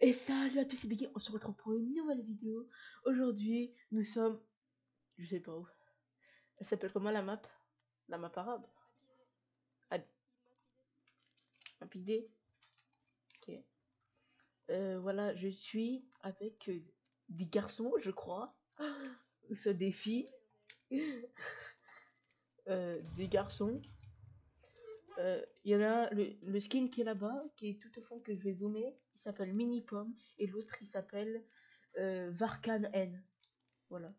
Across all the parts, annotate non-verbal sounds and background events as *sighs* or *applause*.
Et salut à tous, c'est Biggie, on se retrouve pour une nouvelle vidéo. Aujourd'hui, nous sommes... Je sais pas où. Elle s'appelle comment la map? La map arabe? Ab... Ok. Euh, voilà, je suis avec euh, des garçons, je crois. Ou soit des filles. Des garçons. Euh, Il y en a le, le skin qui est là-bas, qui est tout au fond que je vais zoomer. Il s'appelle Mini Pomme. Et l'autre, il s'appelle euh, Varkan N. Voilà.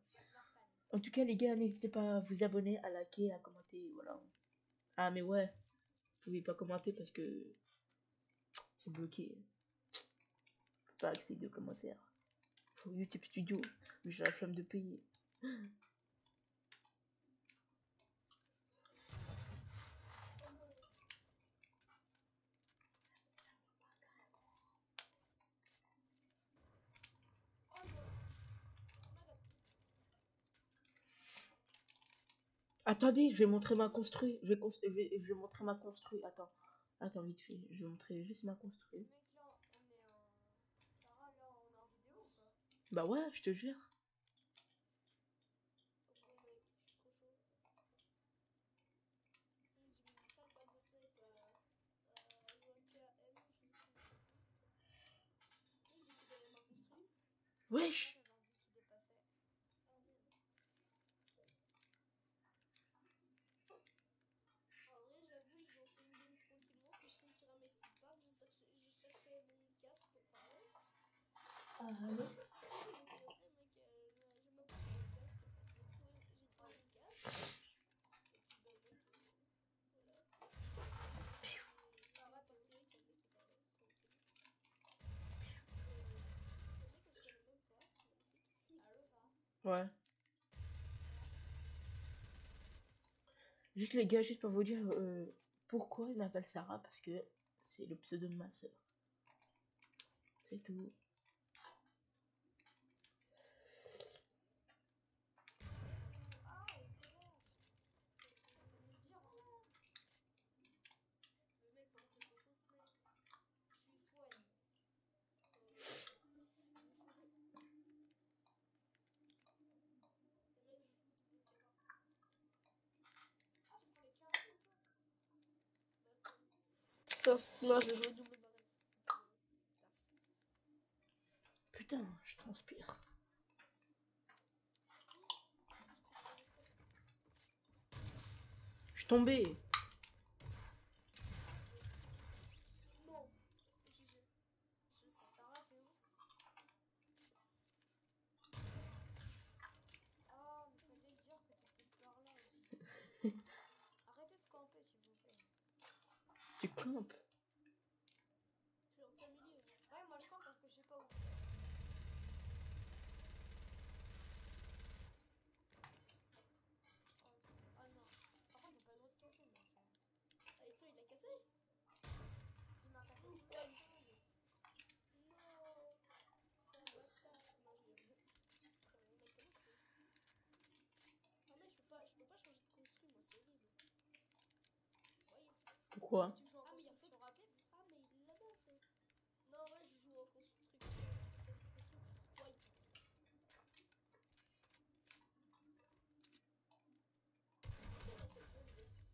En tout cas, les gars, n'hésitez pas à vous abonner, à liker, à commenter. Voilà. Ah, mais ouais. Vous pouvez pas commenter parce que c'est bloqué. Pas accéder aux commentaires. Faut YouTube Studio. Mais j'ai la flemme de payer. Attendez, je vais montrer ma construit. Je vais, je je montrer ma construit. Attends. Attends, vite fait. Je vais montrer juste ma construit. Mec, là, on est en. Sarah, Sarah Ouais. Juste les gars, juste pour vous dire euh, pourquoi il m'appelle Sarah, parce que c'est le pseudo de ma soeur. C'est tout. Ah, c'est bon Faut me dire, oh, Le mec parle quelque chose, mec. je suis soigne. Ah, je prends les cartes ou quoi Putain, je transpire. Je suis tombé. Non, je, je, je sais Sarah, t'es où Ah, mais fallait dire que t'étais par là aussi. Arrêtez de camper, s'il vous plaît. Tu campes. je suis en plein milieu. Ouais, moi je campe parce que je sais pas où. Oh, ah non. Par contre, j'ai pas le droit de casser, mec. Ah, et toi, il a cassé Il m'a cassé. Oh, ouais. Non C'est un bâtard. Non, je l'ai Putain, mec, comment je fais Ah, mais je. Pourquoi mais il y a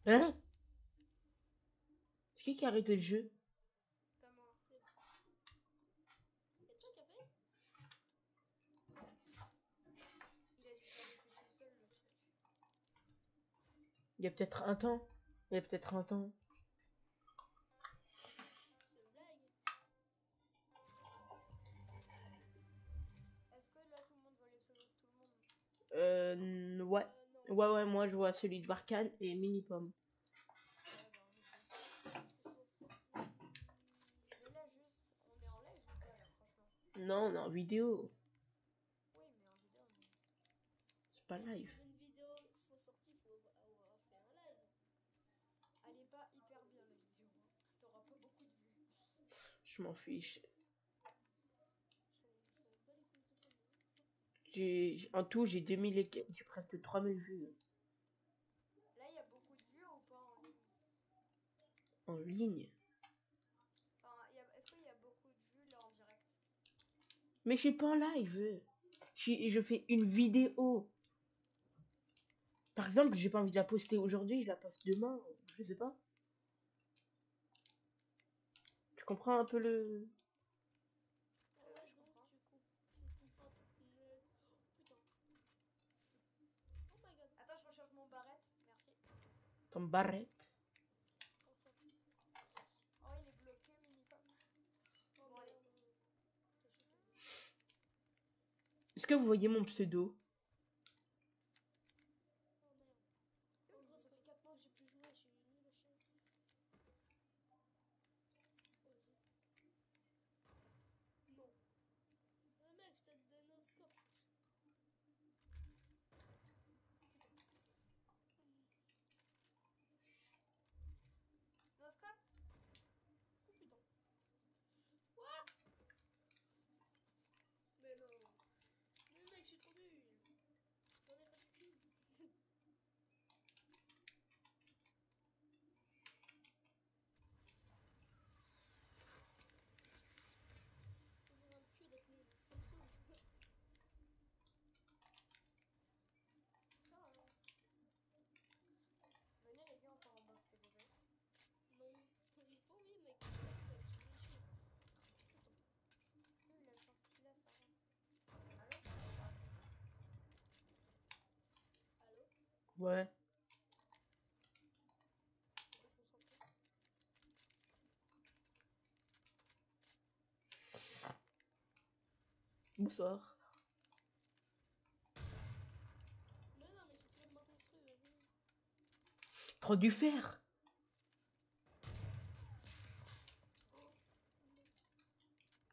Ah. Hein? C'est qui qui le jeu Pas moi. C'est. Y'a toi qui a fait Il a dû s'arrêter tout seul le truc. Il y a peut-être un temps. Il y a peut-être un temps. Euh, ouais. Euh, non. Ouais, ouais, moi je vois celui de Varkan et Mini Pomme. Ouais, on est Mais là, juste, on est en live ou pas là, franchement Non, on est en vidéo. Oui, mais en vidéo, on est. C'est pas live. Je m'en fiche. En tout, j'ai 2000 et j'ai presque 3000 vues. Là, il y a beaucoup de vues ou pas en ligne? Est-ce qu'il beaucoup de vues là en direct? Mais je suis pas en live. Je, je fais une vidéo. Par exemple, j'ai pas envie de la poster aujourd'hui, je la poste demain, je sais pas. Tu comprends un peu le. Comme barrette. Oh, il est bloqué, minipop. Bon, oh, Est-ce que vous voyez mon pseudo? Пасха Ouais. Bonsoir. Mais du fer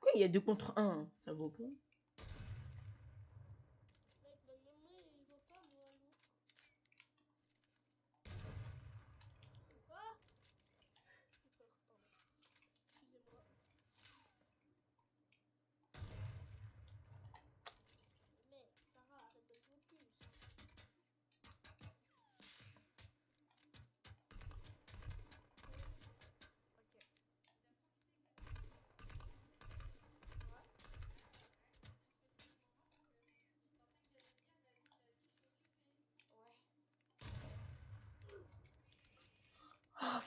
Quoi, il y a deux contre un? Ça vaut pas.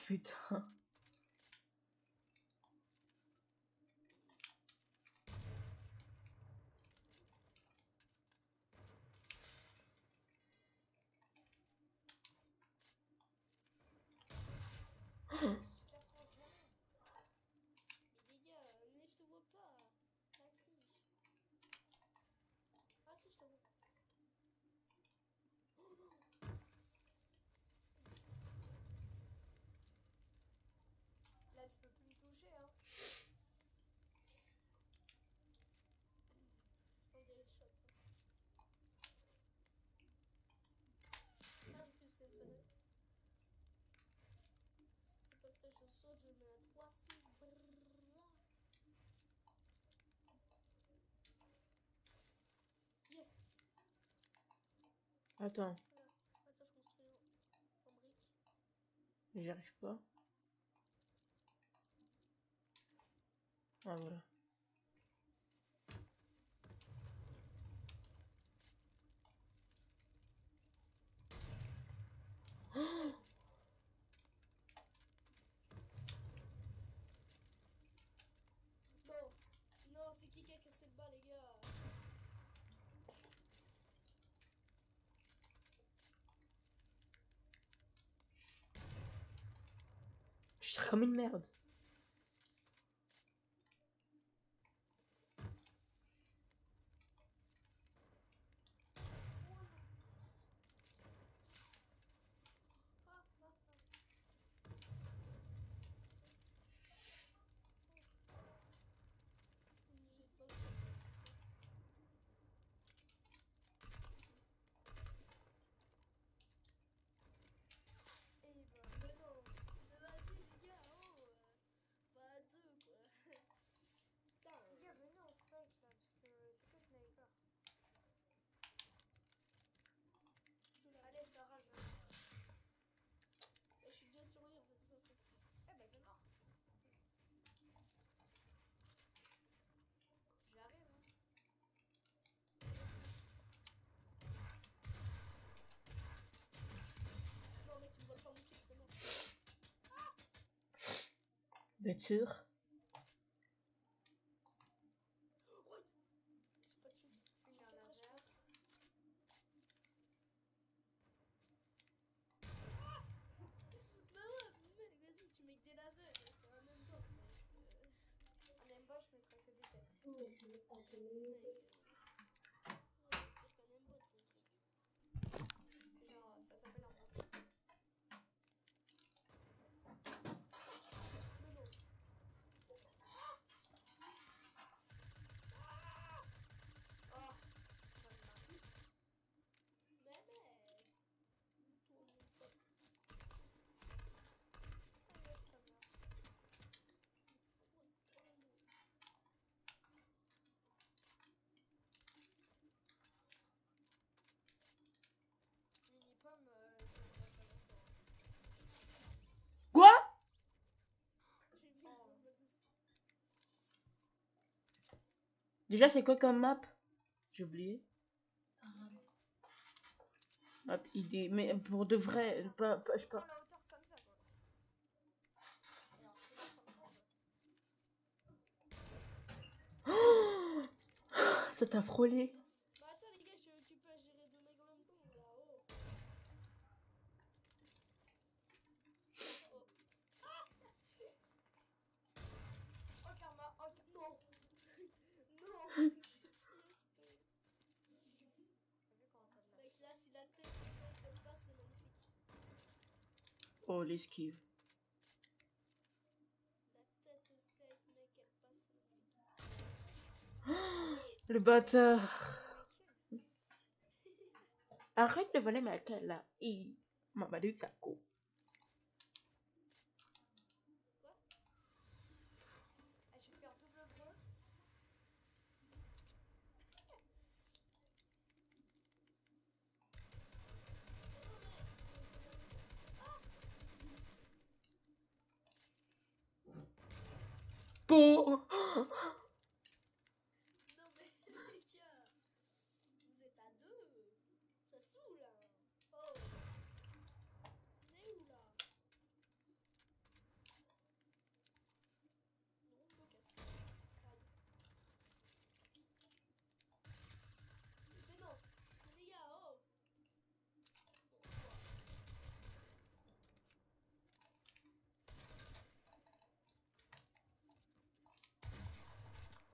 putain. Yes. Attends. Voilà. Pas. Ah oh comme une merde. Veux-tu Déjà, c'est quoi comme map? J'ai oublié. Euh. Map idée. Mais pour de vrai, pas, pas, je pas. *gasps* Ça t'a frôlé. risky. Ребята... Arrête de voler ma cale là. Et... Mamadou Sako. 不。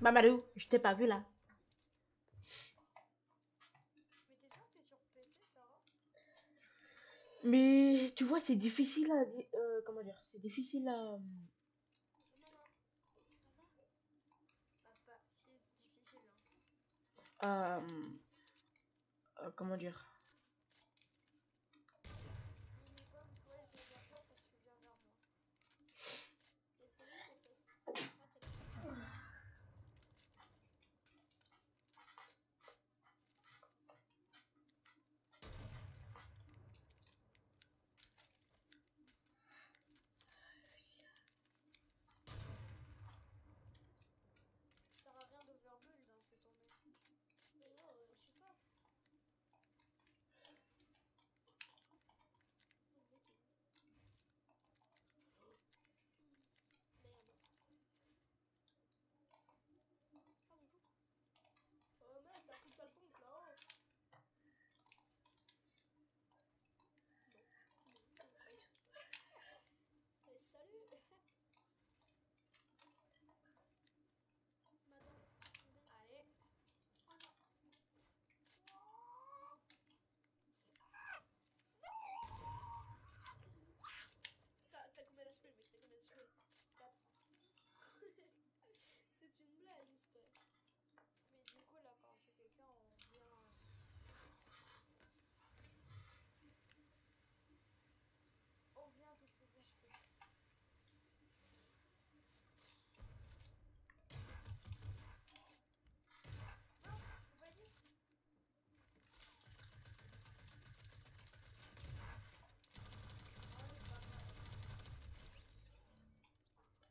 Bah, Mamadou, je t'ai pas vu là. Mais tu vois, c'est difficile à. Euh, comment dire C'est difficile à. Euh, euh, comment dire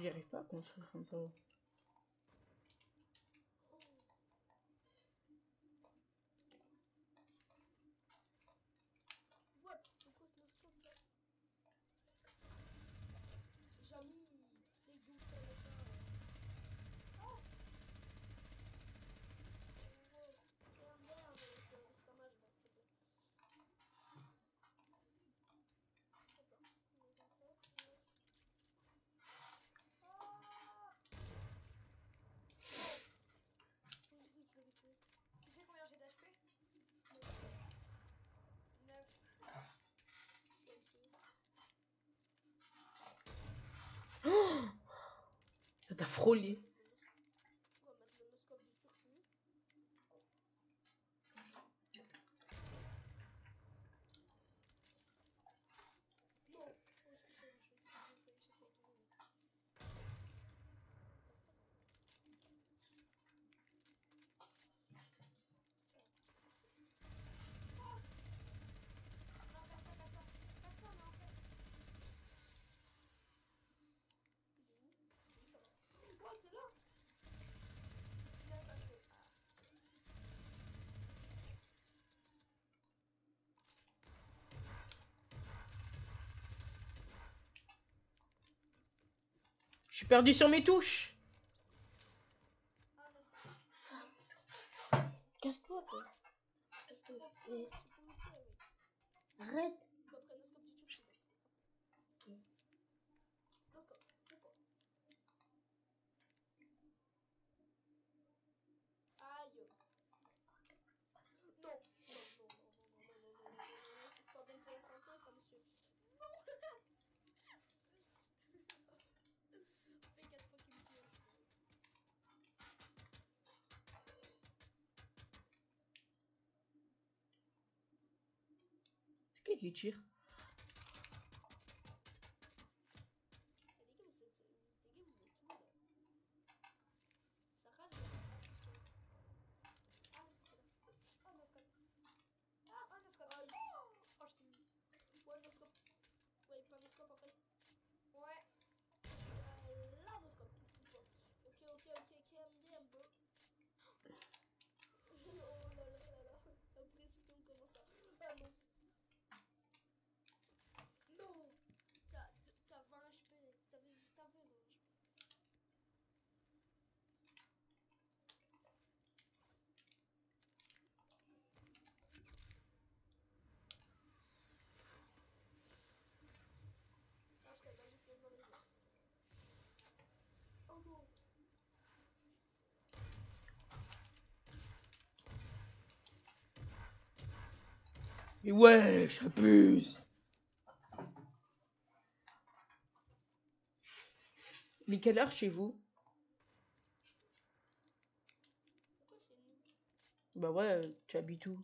J'y arrive pas à construire comme ça. ta frôlé. Je suis perdu sur mes touches. Casse-toi, toi. Arrête. кичи Mais ouais, j'abuse. Mais quelle heure chez vous? Bah ouais, euh, tu habites où?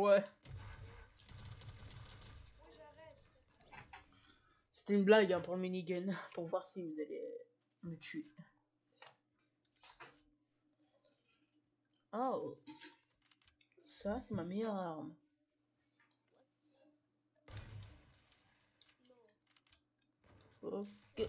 Ouais. C'était une blague hein, pour le minigun, *laughs* pour voir si vous allez me tuer. Oh. Ça, c'est ma meilleure arme. Ok.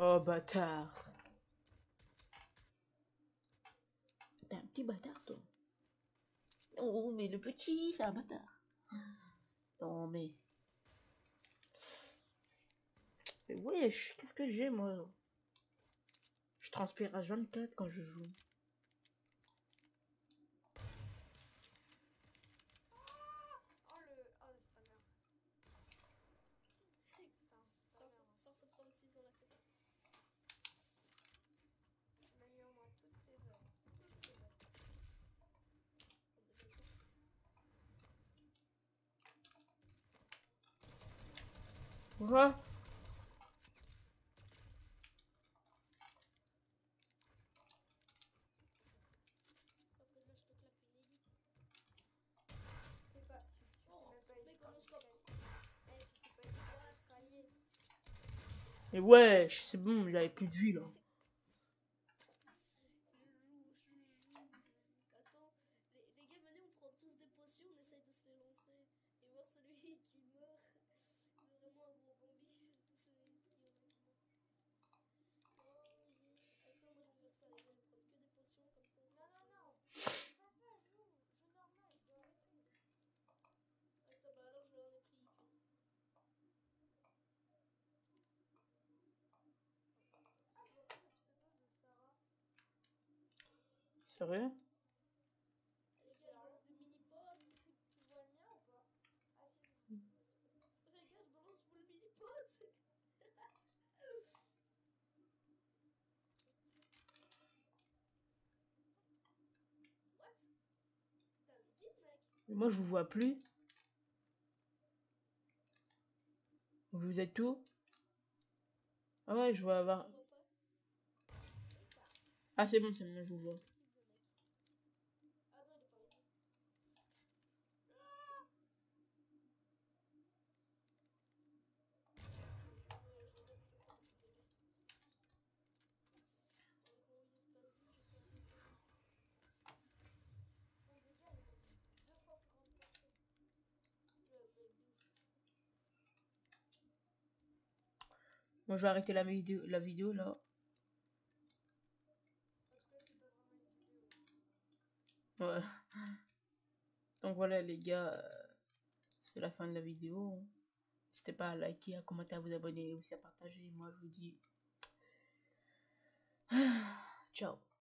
Oh, bâtard. T'es un petit bâtard, toi. Oh mais le petit, c'est un bâtard. Non, mais... Mais wesh, qu'est-ce que j'ai, moi Je transpire à 24 quand je joue. Quoi Mais ouais, c'est bon, il avait plus de vie là. Les gars, venez, on prend tous des potions, on essaye de se lancer et voir celui Sérieux moi, je vous vois plus. Vous êtes où? Ah ouais, je vois avoir... Ah c'est bon, c'est bon, je vous vois. Moi, je vais arrêter la vidéo, la vidéo là. Ouais. Donc voilà, les gars, euh, c'est la fin de la vidéo. N'hésitez pas à liker, à commenter, à vous abonner et aussi à partager. Moi, je vous dis *sighs* ciao.